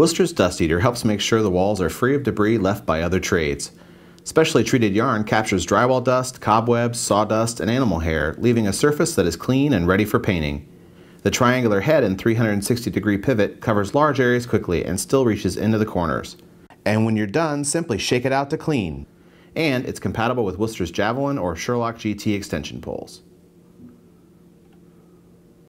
Wooster's Dust Eater helps make sure the walls are free of debris left by other trades. Specially treated yarn captures drywall dust, cobwebs, sawdust, and animal hair, leaving a surface that is clean and ready for painting. The triangular head and 360 degree pivot covers large areas quickly and still reaches into the corners. And when you're done, simply shake it out to clean. And it's compatible with Wooster's Javelin or Sherlock GT extension poles.